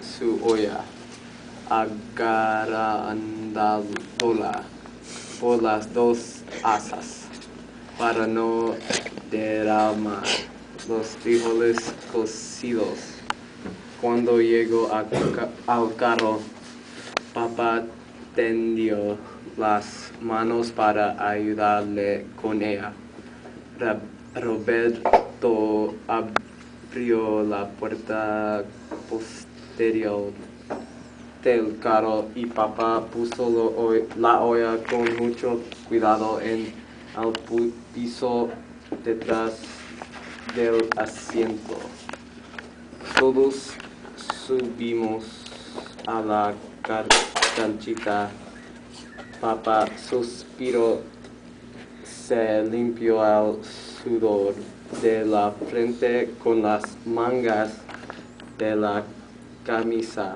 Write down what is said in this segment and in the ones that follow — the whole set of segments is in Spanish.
su olla, agarrándola por las dos asas para no derramar los frijoles cocidos. Cuando llegó a al carro, papá tendió las manos para ayudarle con ella. Roberto la puerta posterior del carro y papá puso la olla con mucho cuidado en el piso detrás del asiento. Todos subimos a la canchita. Papá suspiró, se limpió el sudor de la frente con las mangas de la camisa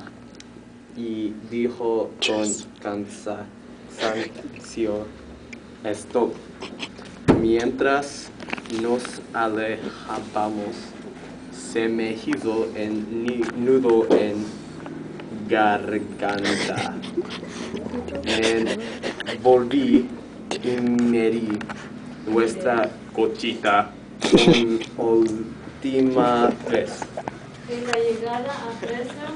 y dijo con cansancio, stop. Mientras nos alejábamos, se me hizo nudo en garganta. Me volví y medí nuestra cochita una última vez. En la llegada a presa,